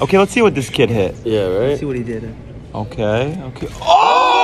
Okay, let's see what this kid hit. Yeah, right. See what he did. Okay, okay. Oh!